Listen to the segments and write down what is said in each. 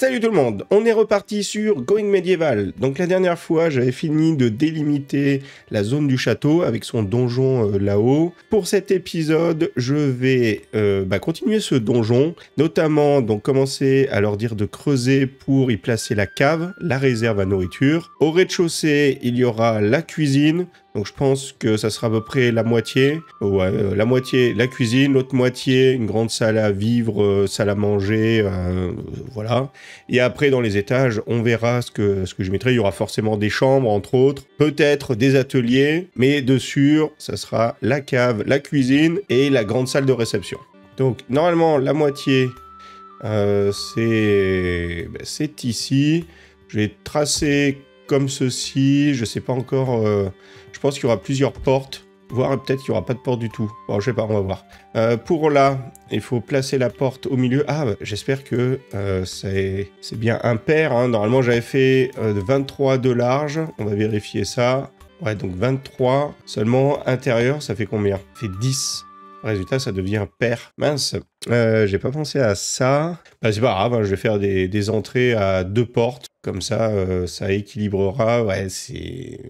Salut tout le monde, on est reparti sur Going Medieval. Donc la dernière fois, j'avais fini de délimiter la zone du château avec son donjon euh, là-haut. Pour cet épisode, je vais euh, bah, continuer ce donjon, notamment donc commencer à leur dire de creuser pour y placer la cave, la réserve à nourriture. Au rez-de-chaussée, il y aura la cuisine, donc je pense que ça sera à peu près la moitié. Ouais, euh, la moitié la cuisine, l'autre moitié une grande salle à vivre, euh, salle à manger, euh, voilà. Et après dans les étages, on verra ce que, ce que je mettrai. Il y aura forcément des chambres entre autres, peut-être des ateliers, mais de sûr, ça sera la cave, la cuisine et la grande salle de réception. Donc normalement la moitié c'est ben, ici. Je vais tracer comme ceci. Je sais pas encore. Euh, je pense qu'il y aura plusieurs portes. Voire peut-être qu'il n'y aura pas de porte du tout. Bon, je sais pas, on va voir. Euh, pour là, il faut placer la porte au milieu. Ah, j'espère que euh, c'est bien impair. Hein. Normalement, j'avais fait 23 de large. On va vérifier ça. Ouais, donc 23. Seulement, intérieur, ça fait combien? Fait 10. Résultat, ça devient pair. Mince, euh, j'ai pas pensé à ça. Bah, c'est pas grave, hein, je vais faire des, entrées à deux portes. Comme ça, euh, ça équilibrera. Ouais, c'est...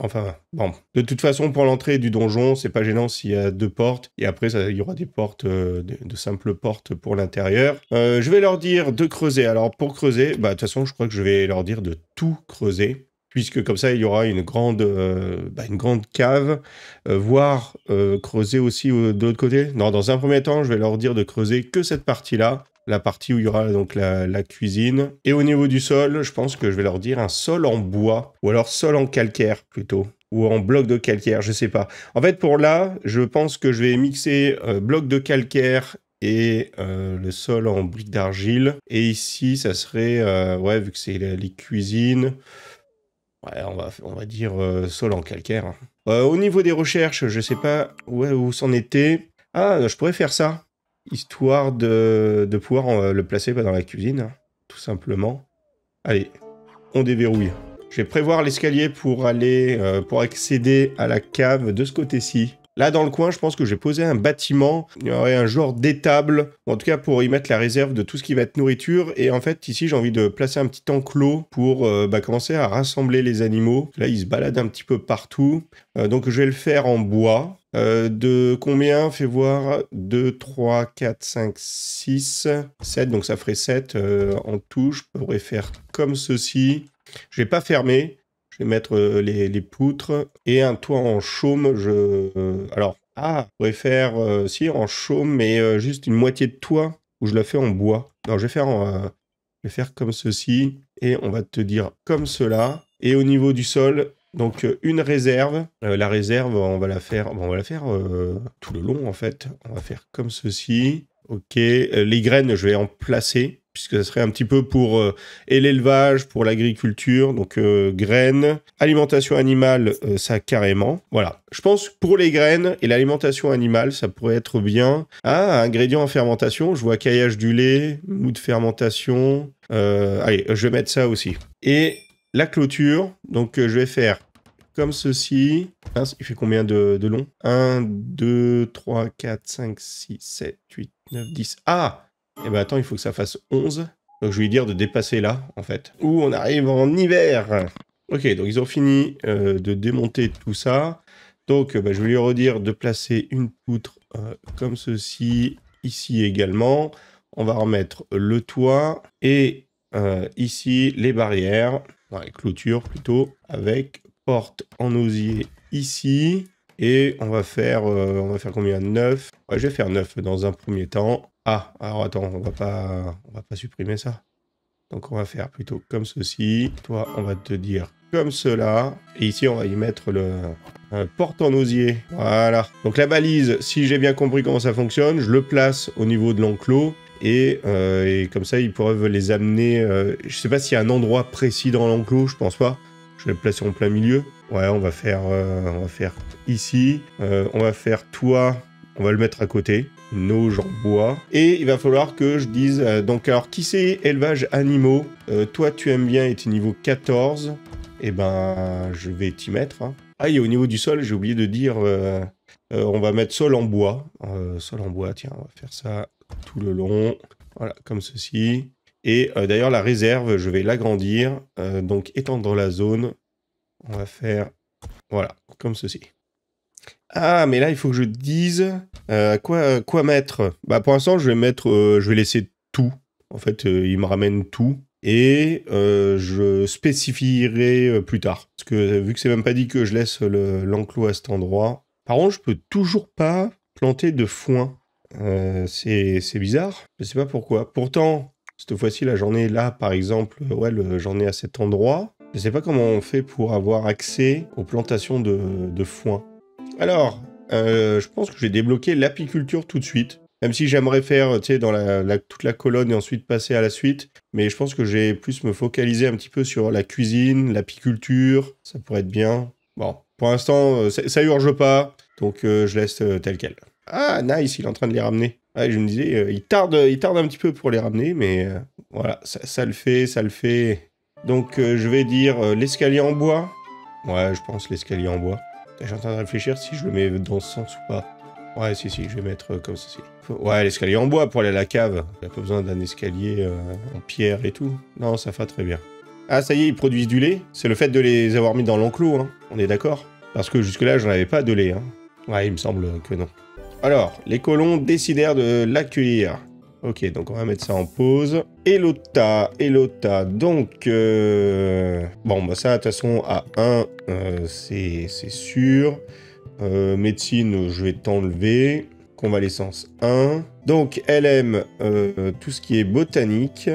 Enfin, bon. De toute façon, pour l'entrée du donjon, c'est pas gênant s'il y a deux portes. Et après, il y aura des portes, euh, de, simples portes pour l'intérieur. je vais leur dire de creuser. Alors, pour creuser, bah, de toute façon, je crois que je vais leur dire de tout creuser puisque comme ça il y aura une grande, euh, bah, une grande cave, euh, voire euh, creuser aussi de l'autre côté. Non, dans un premier temps, je vais leur dire de creuser que cette partie-là, la partie où il y aura donc la, cuisine. Et au niveau du sol, je pense que je vais leur dire un sol en bois, ou alors sol en calcaire plutôt. Ou en bloc de calcaire, je sais pas. En fait, pour là, je pense que je vais mixer bloc de calcaire et le sol en briques d'argile. Et ici, ça serait, ouais, vu que c'est les cuisines, Ouais, on va, on va dire euh, sol en calcaire. Euh, au niveau des recherches, je sais pas où, où c'en était. Ah, je pourrais faire ça. Histoire de, de pouvoir euh, le placer dans la cuisine, tout simplement. Allez, on déverrouille. Je vais prévoir l'escalier pour aller, pour accéder à la cave de ce côté-ci. Là, dans le coin, je pense que j'ai posé un bâtiment. Il y aurait un genre d'étable, en tout cas pour y mettre la réserve de tout ce qui va être nourriture. Et en fait, ici, j'ai envie de placer un petit enclos pour euh, bah, commencer à rassembler les animaux. Là, ils se baladent un petit peu partout. Euh, donc, je vais le faire en bois. Euh, de combien? Fais voir. 2, 3, 4, 5, 6, 7. Donc, ça ferait 7 en touche. Je pourrais faire comme ceci. Je vais pas fermer. Je vais mettre euh, les, poutres et un toit en chaume. Je, euh, alors, ah, je pourrais faire, euh, si, en chaume, mais juste une moitié de toit où je la fais en bois. Non, je vais faire, je vais faire comme ceci et on va te dire comme cela. Et au niveau du sol, donc une réserve. la réserve, on va la faire, on va la faire tout le long en fait. On va faire comme ceci. Ok, les graines, je vais en placer puisque ce serait un petit peu pour euh, l'élevage, pour l'agriculture, donc euh, graines, alimentation animale, euh, ça carrément. Voilà. Je pense pour les graines et l'alimentation animale, ça pourrait être bien. Ah, ingrédients en fermentation, je vois caillage du lait, mou de fermentation. allez, je vais mettre ça aussi. Et la clôture, donc je vais faire comme ceci. il fait combien de, de long? 1, 2, 3, 4, 5, 6, 7, 8, 9, 10. Ah et eh ben attends, il faut que ça fasse 11. Donc je vais lui dire de dépasser là, en fait. Où on arrive en hiver. Ok, donc ils ont fini euh, de démonter tout ça. Donc bah, je vais lui redire de placer une poutre euh, comme ceci, ici également. On va remettre le toit et ici les barrières, les clôtures plutôt, avec porte en osier ici. Et on va faire, on va faire combien? 9 ouais, Je vais faire 9 dans un premier temps. Ah, alors attends, on va pas, on va pas supprimer ça. Donc on va faire plutôt comme ceci. Toi, on va te dire comme cela. Et ici, on va y mettre le porte en osier. Voilà. Donc la balise, si j'ai bien compris comment ça fonctionne, je le place au niveau de l'enclos. Et, euh, comme ça, ils peuvent les amener. Euh, je sais pas s'il y a un endroit précis dans l'enclos, je pense pas. Je vais le placer en plein milieu. Ouais, on va faire, euh, on va faire ici. on va faire toi on va le mettre à côté. Nos en bois. Et il va falloir que je dise, euh, donc alors qui c'est élevage animaux euh, Toi tu aimes bien et tu niveau 14. Eh ben je vais t'y mettre. Hein. Ah et au niveau du sol, j'ai oublié de dire, euh, on va mettre sol en bois. sol en bois, tiens, on va faire ça tout le long. Voilà, comme ceci. Et d'ailleurs, la réserve, je vais l'agrandir. donc, étendre la zone. On va faire, voilà, comme ceci. Ah, mais là, il faut que je dise quoi, quoi mettre. Bah, pour l'instant, je vais mettre, je vais laisser tout. En fait, il me ramène tout et euh, je spécifierai euh, plus tard. Parce que vu que c'est même pas dit que je laisse l'enclos à cet endroit. Par contre, je peux toujours pas planter de foin. Euh, c'est bizarre, je sais pas pourquoi. Pourtant, cette fois-ci, la journée là, par exemple, ouais, j'en ai à cet endroit. Je sais pas comment on fait pour avoir accès aux plantations de, de foin. Alors, je pense que je vais débloquer l'apiculture tout de suite. Même si j'aimerais faire, tu sais, dans toute la colonne et ensuite passer à la suite. Mais je pense que j'ai plus me focaliser un petit peu sur la cuisine, l'apiculture. Ça pourrait être bien. Bon, pour l'instant, euh, ça urge pas. Donc, euh, je laisse euh, tel quel. Ah, nice, il est en train de les ramener. je me disais, il, tarde, il tarde un petit peu pour les ramener, mais voilà, ça, ça, le fait, ça le fait. Donc, je vais dire l'escalier en bois. Ouais, je pense l'escalier en bois. J'ai en train de réfléchir si je le mets dans ce sens ou pas. Ouais, si, si, je vais mettre comme ceci. Ouais, l'escalier en bois pour aller à la cave. Il a pas besoin d'un escalier euh, en pierre et tout. Non, ça va très bien. Ah, ça y est, ils produisent du lait. C'est le fait de les avoir mis dans l'enclos, hein. On est d'accord? Parce que jusque-là, j'en avais pas de lait, hein. Ouais, il me semble que non. Alors, les colons décidèrent de l'accueillir. Ok, donc on va mettre ça en pause. Elota, Elota, donc... Euh, bon, bah ça, de toute façon, à 1, euh, c'est sûr. médecine, je vais t'enlever convalescence 1. Donc elle aime euh, tout ce qui est botanique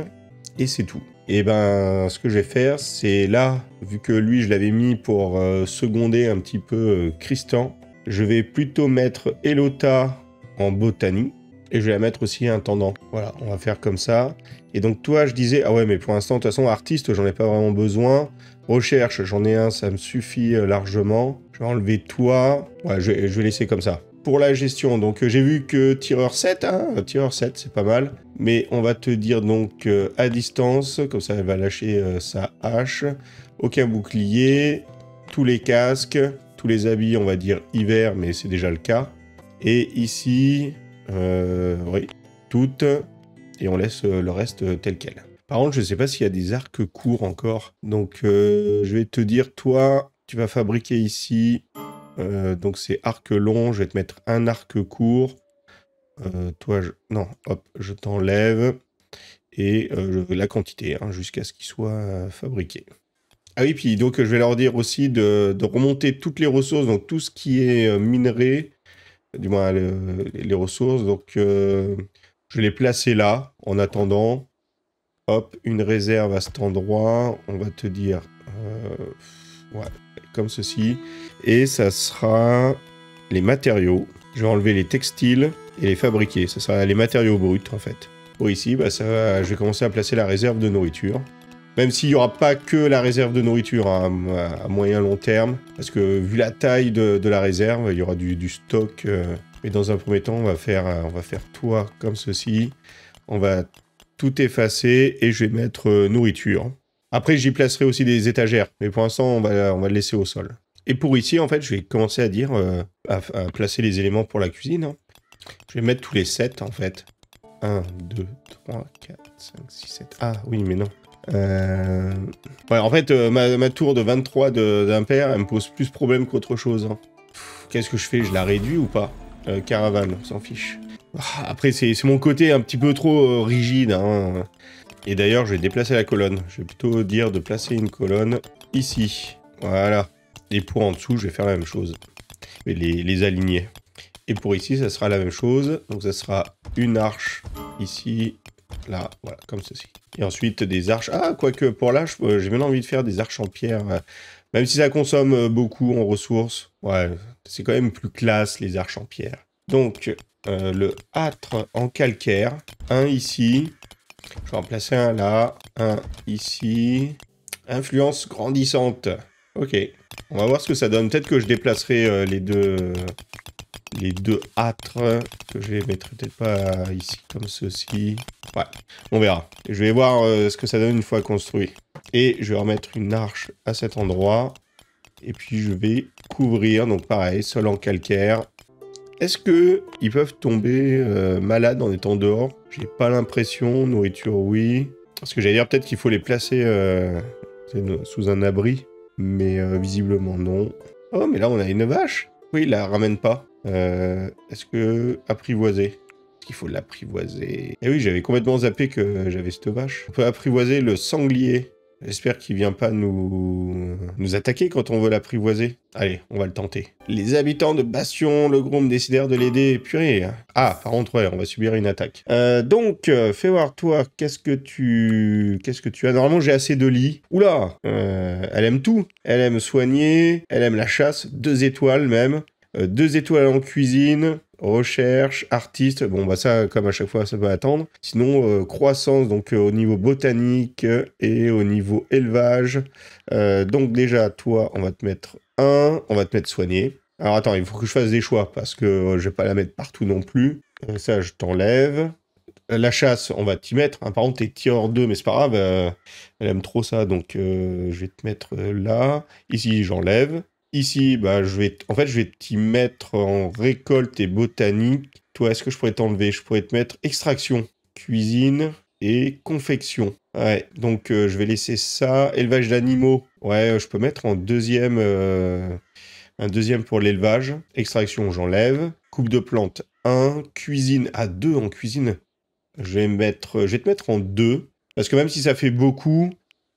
et c'est tout. Et ben ce que je vais faire c'est là, vu que lui je l'avais mis pour euh, seconder un petit peu euh, Christian, je vais plutôt mettre Elota en botanie et je vais la mettre aussi intendant. Voilà, on va faire comme ça. Et donc toi je disais, ah ouais mais pour l'instant de toute façon artiste j'en ai pas vraiment besoin. Recherche, j'en ai un, ça me suffit largement. Je vais enlever toi. Ouais, je vais laisser comme ça pour la gestion. Donc euh, j'ai vu que tireur 7, hein, tireur 7 c'est pas mal. Mais on va te dire donc euh, à distance, comme ça elle va lâcher euh, sa hache. Aucun bouclier, tous les casques, tous les habits on va dire hiver mais c'est déjà le cas. Et ici, oui, toutes. Et on laisse le reste tel quel. Par contre je ne sais pas s'il y a des arcs courts encore. Donc je vais te dire toi, tu vas fabriquer ici euh, donc c'est arc long, je vais te mettre un arc court. Euh, toi, je... non, hop, je t'enlève. Et euh, je veux la quantité, hein, jusqu'à ce qu'il soit fabriqué. Ah oui, puis donc je vais leur dire aussi de, remonter toutes les ressources, donc tout ce qui est minerai, du moins les ressources. Donc je vais les placer là, en attendant. Hop, une réserve à cet endroit. On va te dire... ouais, comme ceci. Et ça sera les matériaux. Je vais enlever les textiles et les fabriquer. Ça sera les matériaux bruts en fait. Pour ici, bah, ça, je vais commencer à placer la réserve de nourriture. Même s'il n'y aura pas que la réserve de nourriture hein, à, moyen long terme, parce que vu la taille de, la réserve, il y aura du, stock. Euh, mais dans un premier temps, on va faire, on va faire toi comme ceci. On va tout effacer et je vais mettre euh, nourriture. Après, j'y placerai aussi des étagères, mais pour l'instant, on va, on va le laisser au sol. Et pour ici, en fait, je vais commencer à dire, euh, à, placer les éléments pour la cuisine. Hein. Je vais mettre tous les 7, en fait. 1, 2, 3, 4, 5, 6, 7. Ah, oui, mais non. Euh... En fait, euh, ma, tour de 23 d'impair, elle me pose plus de problèmes qu'autre chose. Hein. Qu'est-ce que je fais? Je la réduis ou pas? Euh, Caravane, on s'en fiche. Ah, après, c'est mon côté un petit peu trop rigide. Hein. Et d'ailleurs, je vais déplacer la colonne. Je vais plutôt dire de placer une colonne ici. Voilà. Et pour en dessous, je vais faire la même chose. Je vais les, aligner. Et pour ici, ça sera la même chose. Donc ça sera une arche ici, là, voilà, comme ceci. Et ensuite des arches. Ah, quoique pour là, euh, j'ai même envie de faire des arches en pierre. Euh, même si ça consomme euh, beaucoup en ressources. Ouais, c'est quand même plus classe les arches en pierre. Donc, le hâtre en calcaire. Un ici. Je vais en placer un là, un ici. Influence grandissante. Ok. On va voir ce que ça donne. Peut-être que je déplacerai les deux les deux âtres que je les mettrai peut-être pas ici comme ceci. Ouais, on verra. Je vais voir euh, ce que ça donne une fois construit. Et je vais remettre une arche à cet endroit. Et puis je vais couvrir, donc pareil, sol en calcaire. Est-ce que ils peuvent tomber euh, malades en étant dehors? J'ai pas l'impression. Nourriture, oui. Parce que j'allais dire peut-être qu'il faut les placer euh, sous un abri. Mais visiblement non. Oh, mais là on a une vache. Oui, il la ramène pas. Euh, Est-ce que apprivoiser? Est-ce qu'il faut l'apprivoiser Eh oui, j'avais complètement zappé que j'avais cette vache. On peut apprivoiser le sanglier. J'espère qu'il vient pas nous... nous attaquer quand on veut l'apprivoiser. Allez, on va le tenter. Les habitants de Bastion, le groupe décidèrent de l'aider. Purée. Ah, par contre, ouais, on va subir une attaque. Euh, donc, euh, fais voir, toi, qu'est-ce que tu... Qu'est-ce que tu as? Normalement, j'ai assez de lits. Oula euh, Elle aime tout. Elle aime soigner, elle aime la chasse, deux étoiles même. Euh, deux étoiles en cuisine, recherche, artiste. Bon, bah ça, comme à chaque fois, ça peut attendre. Sinon, euh, croissance, donc euh, au niveau botanique et au niveau élevage. Donc déjà, toi, on va te mettre un, on va te mettre soigné. Alors attends, il faut que je fasse des choix parce que je vais pas la mettre partout non plus. Ça, je t'enlève. La chasse, on va t'y mettre. hein. Par contre, t'es tireur 2, mais c'est pas grave. elle aime trop ça, donc je vais te mettre là. Ici, j'enlève. Ici, bah, je vais, en fait, je vais t'y mettre en récolte et botanique. Toi, est-ce que je pourrais t'enlever? Je pourrais te mettre extraction, cuisine et confection. Ouais, donc euh, je vais laisser ça. Élevage d'animaux. Ouais, euh, je peux mettre en deuxième, euh, un deuxième pour l'élevage. Extraction, j'enlève. Coupe de plantes, 1. Cuisine à 2 en cuisine. Je vais, mettre, je vais te mettre en 2. Parce que même si ça fait beaucoup,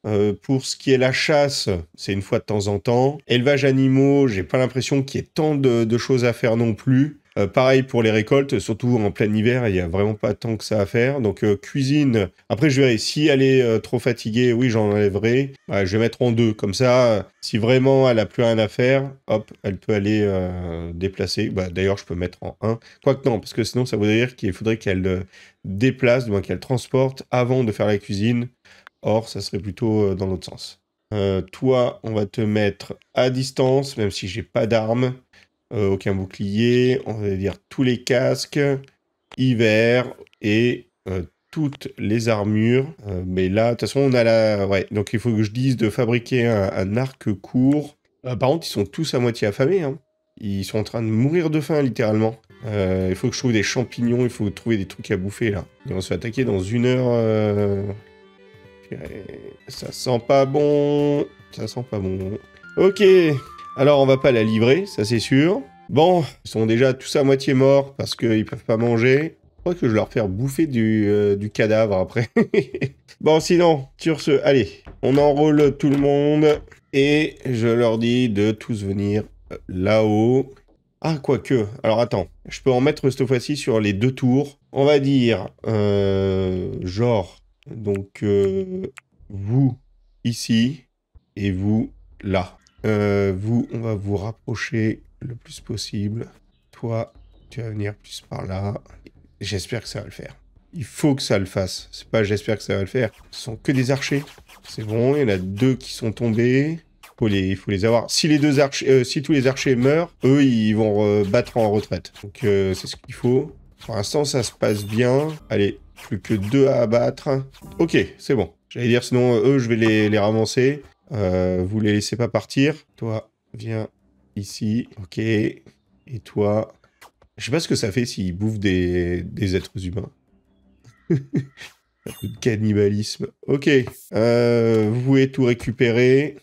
euh, pour ce qui est la chasse, c'est une fois de temps en temps. Élevage animaux, j'ai pas l'impression qu'il y ait tant de, choses à faire non plus. Euh, pareil pour les récoltes, surtout en plein hiver, il y a vraiment pas tant que ça à faire. Donc euh, cuisine, après je verrai, si elle est trop fatiguée, oui j'en enlèverai. Ouais, je vais mettre en deux, comme ça, si vraiment elle a plus rien à faire, hop, elle peut aller déplacer. Bah, D'ailleurs je peux mettre en un. Quoique non, parce que sinon ça voudrait dire qu'il faudrait qu'elle déplace, moins qu'elle transporte avant de faire la cuisine. Or, ça serait plutôt euh, dans l'autre sens. Euh, toi, on va te mettre à distance, même si j'ai pas d'armes, euh, aucun bouclier. On va dire tous les casques, hiver et toutes les armures. Mais là, de toute façon, on a la. Ouais, donc il faut que je dise de fabriquer un, arc court. Par contre, ils sont tous à moitié affamés. hein. Ils sont en train de mourir de faim, littéralement. Il faut que je trouve des champignons, il faut trouver des trucs à bouffer là. Et on se fait attaquer dans une heure. Ça sent pas bon. Ça sent pas bon. Ok. Alors, on va pas la livrer, ça c'est sûr. Bon, ils sont déjà tous à moitié morts parce qu'ils peuvent pas manger. Je crois que je leur faire bouffer du, euh, cadavre après. bon, sinon, sur ce, allez, on enrôle tout le monde et je leur dis de tous venir euh, là-haut. Ah, quoique. Alors attends, je peux en mettre cette fois-ci sur les deux tours. On va dire, euh, genre, donc euh, vous ici et vous là. Euh, vous, on va vous rapprocher le plus possible. Toi, tu vas venir plus par là. J'espère que ça va le faire. Il faut que ça le fasse. C'est pas j'espère que ça va le faire. Ce sont que des archers. C'est bon, il y en a deux qui sont tombés. Faut les, il faut les avoir. Si les deux archers, euh, si tous les archers meurent, eux, ils vont battre en retraite. Donc c'est ce qu'il faut. Pour l'instant, ça se passe bien. Allez, plus que deux à abattre. Ok, c'est bon. J'allais dire, sinon, euh, eux, je vais les, les ramasser. Euh, vous les laissez pas partir. Toi, viens ici. Ok. Et toi, je sais pas ce que ça fait s'ils bouffent des, des êtres humains. Un peu de cannibalisme. Ok. Euh, vous pouvez tout récupérer.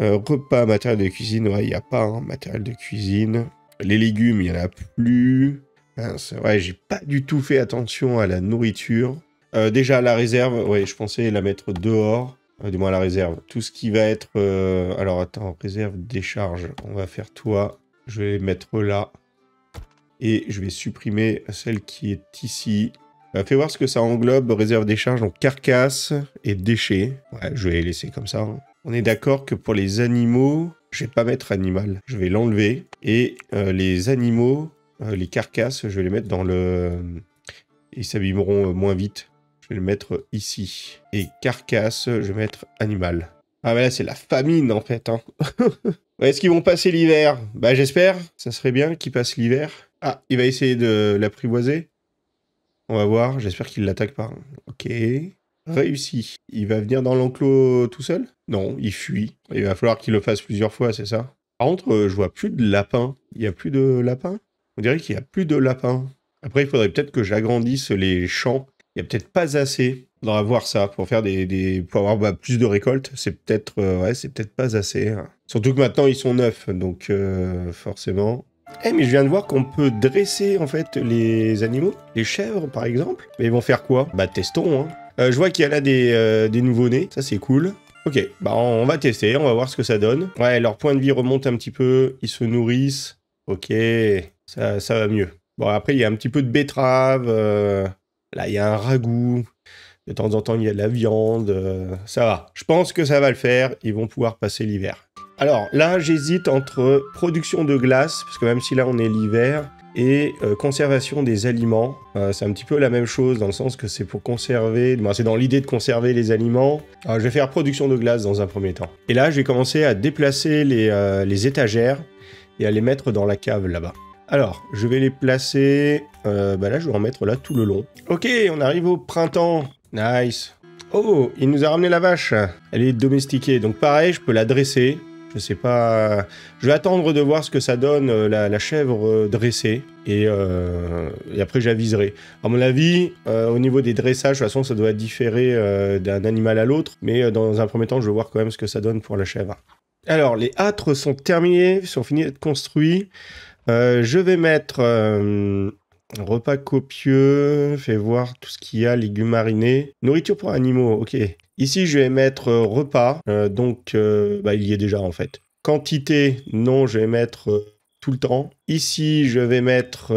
Euh, repas, matériel de cuisine. Ouais, il n'y a pas hein, matériel de cuisine. Les légumes, il n'y en a plus. Mince, ouais, j'ai pas du tout fait attention à la nourriture. Euh, déjà, la réserve, ouais, je pensais la mettre dehors. Euh, du moins, la réserve. Tout ce qui va être... euh, Alors, attends, réserve, décharge. On va faire toi. Je vais mettre là. Et je vais supprimer celle qui est ici. Euh, fais voir ce que ça englobe. Réserve, décharge, donc carcasse et déchets. Ouais, je vais les laisser comme ça. hein. On est d'accord que pour les animaux, je vais pas mettre animal. Je vais l'enlever. Et les animaux, les carcasses, je vais les mettre dans le... Ils s'abîmeront euh, moins vite. Je vais le mettre ici. Et carcasse, je vais mettre animal. Ah mais là, c'est la famine, en fait. Hein. Est-ce qu'ils vont passer l'hiver? Bah j'espère. Ça serait bien qu'ils passent l'hiver. Ah, il va essayer de l'apprivoiser. On va voir. J'espère qu'il l'attaque pas. Ok. Réussi. Il va venir dans l'enclos tout seul? Non, il fuit. Il va falloir qu'il le fasse plusieurs fois, c'est ça? Par contre, euh, je vois plus de lapins. Il y a plus de lapins? On dirait qu'il y a plus de lapins. Après, il faudrait peut-être que j'agrandisse les champs. Il y a peut-être pas assez. Faudra voir ça pour faire des, pour avoir bah, plus de récoltes. C'est peut-être euh, ouais, c'est peut-être pas assez. hein. Surtout que maintenant ils sont neufs, donc euh, forcément. Eh mais je viens de voir qu'on peut dresser en fait les animaux, les chèvres par exemple. Mais ils vont faire quoi? Bah testons. Hein. Euh, je vois qu'il y a là des, des nouveaux-nés, ça c'est cool. Ok, bah on va tester, on va voir ce que ça donne. Ouais, leur point de vie remonte un petit peu, ils se nourrissent. Ok, ça, va mieux. Bon après il y a un petit peu de betterave, euh, là il y a un ragoût. De temps en temps, il y a de la viande. euh, ça va. Je pense que ça va le faire. Ils vont pouvoir passer l'hiver. Alors là, j'hésite entre production de glace, parce que même si là on est l'hiver, et euh, conservation des aliments. C'est un petit peu la même chose dans le sens que c'est pour conserver. Bon, c'est dans l'idée de conserver les aliments. Alors, je vais faire production de glace dans un premier temps. Et là, j'ai commencé à déplacer les étagères et à les mettre dans la cave là-bas. Alors, je vais les placer. euh, bah là, je vais en mettre là tout le long. Ok, on arrive au printemps. Nice. Oh, il nous a ramené la vache. Elle est domestiquée. Donc pareil, je peux la dresser. Je sais pas. Je vais attendre de voir ce que ça donne euh, la, chèvre euh, dressée. Et, après, j'aviserai. À mon avis, au niveau des dressages, de toute façon, ça doit différer d'un animal à l'autre. Mais dans un premier temps, je vais voir quand même ce que ça donne pour la chèvre. Alors, les âtres sont terminés, sont finis d'être construits. Euh, je vais mettre euh, repas copieux, fais voir tout ce qu'il y a, légumes marinés, nourriture pour animaux, ok. Ici, je vais mettre euh, repas, donc bah, il y est déjà en fait. Quantité, non, je vais mettre tout le temps. Ici, je vais mettre,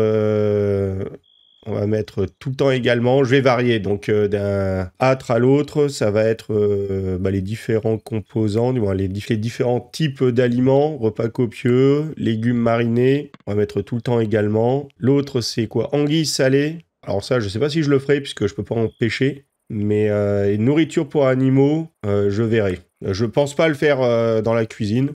on va mettre tout le temps également. Je vais varier, donc euh, d'un âtre à l'autre, ça va être euh, bah, les différents composants, du moins les, dif- les différents types d'aliments, repas copieux, légumes marinés, on va mettre tout le temps également. L'autre, c'est quoi? Anguille salée. Alors ça, je sais pas si je le ferai puisque je peux pas en pêcher. Mais euh, nourriture pour animaux, je verrai. Je pense pas le faire dans la cuisine.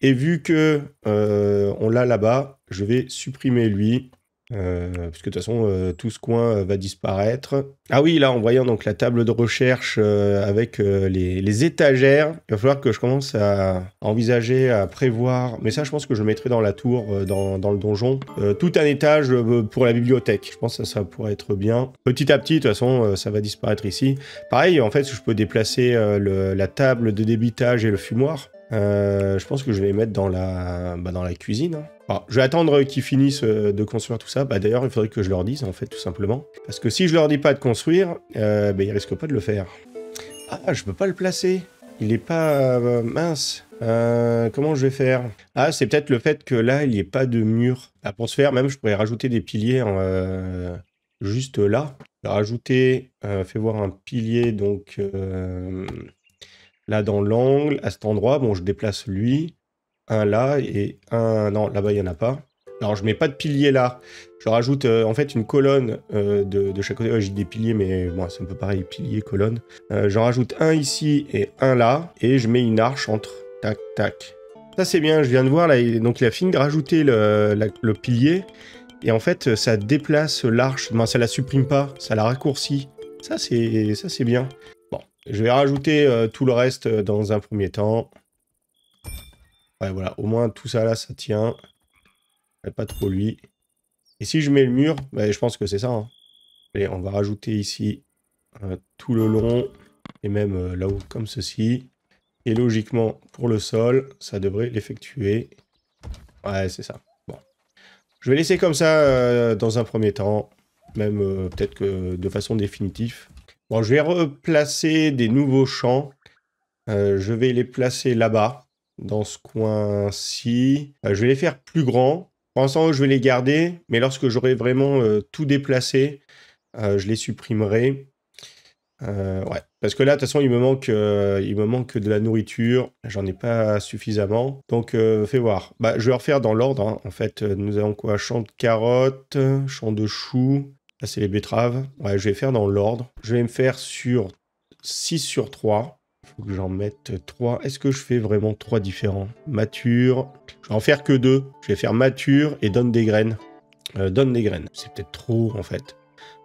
Et vu que on l'a là-bas, je vais supprimer lui. Euh, parce que de toute façon, euh, tout ce coin euh, va disparaître. Ah oui, là, en voyant donc la table de recherche euh, avec les, étagères, il va falloir que je commence à envisager, à prévoir. Mais ça, je pense que je mettrai dans la tour, dans, le donjon. Tout un étage pour la bibliothèque. Je pense que ça, pourrait être bien. Petit à petit, de toute façon, ça va disparaître ici. Pareil, en fait, je peux déplacer la table de débitage et le fumoir. Euh, je pense que je vais les mettre dans la, bah, dans la cuisine. hein. Je vais attendre qu'ils finissent euh, de construire tout ça. Bah, D'ailleurs, il faudrait que je leur dise, en fait, tout simplement. Parce que si je leur dis pas de construire, euh, bah, ils risquent pas de le faire. Ah, je peux pas le placer. Il est pas euh, mince. Comment je vais faire? Ah, c'est peut-être le fait que là, il n'y ait pas de mur. Ah, pour ce faire, même, je pourrais rajouter des piliers juste là. Rajouter, fais voir un pilier, donc là dans l'angle, à cet endroit. Bon, je déplace lui. Un là et un. Non, là-bas, il n'y en a pas. Alors, je mets pas de pilier là. Je rajoute euh, en fait une colonne euh, de, de chaque côté. J'ai des piliers, mais bon, c'est un peu pareil, pilier, colonne. Euh, J'en rajoute un ici et un là. Et je mets une arche entre. Tac, tac. Ça, c'est bien. Je viens de voir là. il- Donc, il a fini de rajouter le, le pilier. Et en fait, ça déplace l'arche. Ben, ça la supprime pas. Ça la raccourcit. Ça, c'est bien. Je vais rajouter euh, tout le reste euh, dans un premier temps. Ouais, voilà. Au moins, tout ça là, ça tient. Pas trop lui. Et si je mets le mur, bah, je pense que c'est ça. hein. On va rajouter ici euh, tout le long et même là-haut comme ceci. Et logiquement, pour le sol, ça devrait l'effectuer. Ouais, c'est ça. Bon. Je vais laisser comme ça dans un premier temps. Même peut-être que de façon définitive. Bon, je vais replacer des nouveaux champs. Euh, je vais les placer là-bas, dans ce coin-ci. Euh, je vais les faire plus grands. Pour l'instant, je vais les garder, mais lorsque j'aurai vraiment euh, tout déplacé, je les supprimerai. Ouais, parce que là, de toute façon, il me manque, il me manque de la nourriture. J'en ai pas suffisamment. Donc, fais voir. Bah, je vais refaire dans l'ordre. hein. En fait, nous avons quoi? Champ de carottes, champ de choux. Là, c'est les betteraves. Ouais, je vais faire dans l'ordre. Je vais me faire sur 6 sur 3. Il faut que j'en mette 3. Est-ce que je fais vraiment 3 différents? Mature. Je vais en faire que 2. Je vais faire mature et donne des graines. Euh, donne des graines. C'est peut-être trop, en fait.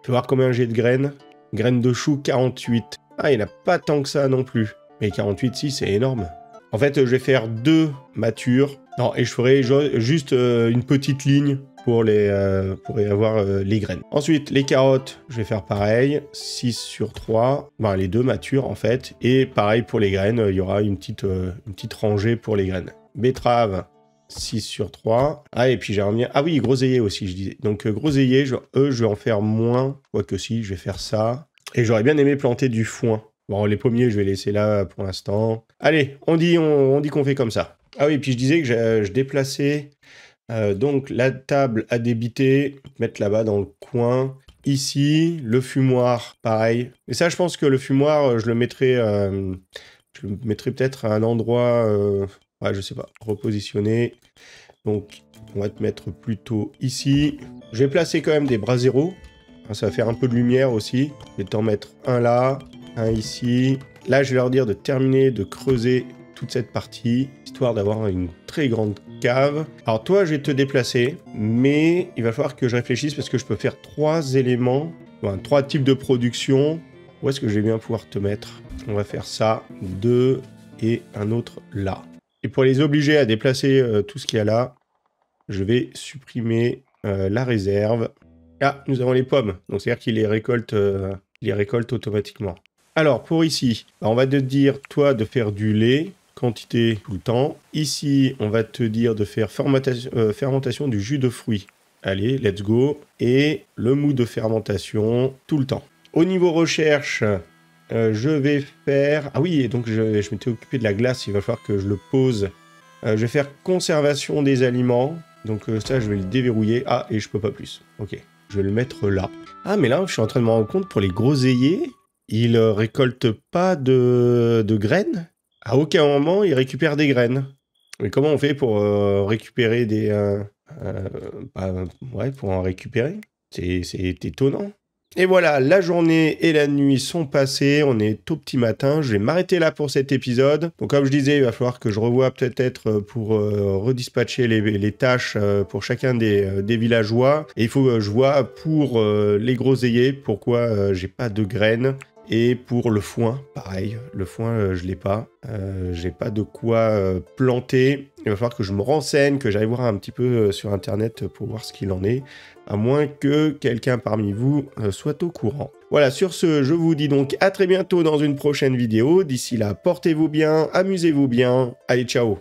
Je vais voir combien j'ai de graines. Graines de chou, 48. Ah, il n'y en a pas tant que ça non plus. Mais 48, si, c'est énorme. En fait, je vais faire deux matures. Non, et je ferai juste euh, une petite ligne pour, les, euh, pour y avoir euh, les graines. Ensuite, les carottes, je vais faire pareil, 6 sur 3, ben, les deux matures en fait, et pareil pour les graines, il y aura une petite, une petite rangée pour les graines. Betterave, 6 sur 3. Ah, et puis j'ai remis... Ah oui, groseillier aussi, je disais. Donc, groseillier, je... eux, je vais en faire moins. Quoique si, je vais faire ça. Et j'aurais bien aimé planter du foin. Bon, les pommiers, je vais laisser là pour l'instant. Allez, on dit on, dit qu'on fait comme ça. Ah oui, puis je disais que je, déplaçais euh, donc la table à débiter, mettre là-bas dans le coin. Ici, le fumoir, pareil. Mais ça, je pense que le fumoir, je le mettrai, euh, je le mettrai peut-être à un endroit, euh, ouais, je sais pas, repositionné. Donc, on va te mettre plutôt ici. Je vais placer quand même des bras zéro. Ça va faire un peu de lumière aussi. Je vais t'en mettre un là, un ici. Là, je vais leur dire de terminer de creuser toute cette partie, histoire d'avoir une très grande cave. Alors toi, je vais te déplacer, mais il va falloir que je réfléchisse parce que je peux faire trois éléments, enfin, trois types de production. Où est-ce que je vais bien pouvoir te mettre? On va faire ça, deux et un autre là. Et pour les obliger à déplacer euh, tout ce qu'il y a là, je vais supprimer euh, la réserve. Ah, nous avons les pommes, donc c'est-à-dire qu'il les récolte, euh, les récolte automatiquement. Alors, pour ici, bah, on va te dire, toi, de faire du lait, quantité tout le temps. Ici, on va te dire de faire euh, fermentation du jus de fruits. Allez, let's go. Et le mou de fermentation tout le temps. Au niveau recherche, euh, je vais faire... Ah oui, donc je, m'étais occupé de la glace, il va falloir que je le pose. Euh, je vais faire conservation des aliments. Donc ça, je vais le déverrouiller. Ah, et je peux pas plus. Ok, je vais le mettre là. Ah, mais là, je suis en train de me rendre compte, pour les groseilliers, il récolte pas de, graines. À aucun moment, il récupère des graines. Mais comment on fait pour euh, récupérer des... Euh, euh, bah, ouais, pour en récupérer? C'est étonnant. Et voilà, la journée et la nuit sont passées, on est au petit matin, je vais m'arrêter là pour cet épisode. Donc comme je disais, il va falloir que je revoie peut-être pour redispatcher les, tâches pour chacun des, des, villageois. Et il faut que je vois pour les groseilliers pourquoi j'ai pas de graines. Et pour le foin, pareil, le foin, euh, je l'ai pas. Euh, j'ai pas de quoi euh, planter. Il va falloir que je me renseigne, que j'aille voir un petit peu sur internet pour voir ce qu'il en est, à moins que quelqu'un parmi vous soit au courant. Voilà, sur ce, je vous dis donc à très bientôt dans une prochaine vidéo. D'ici là, portez-vous bien, amusez-vous bien. Allez, ciao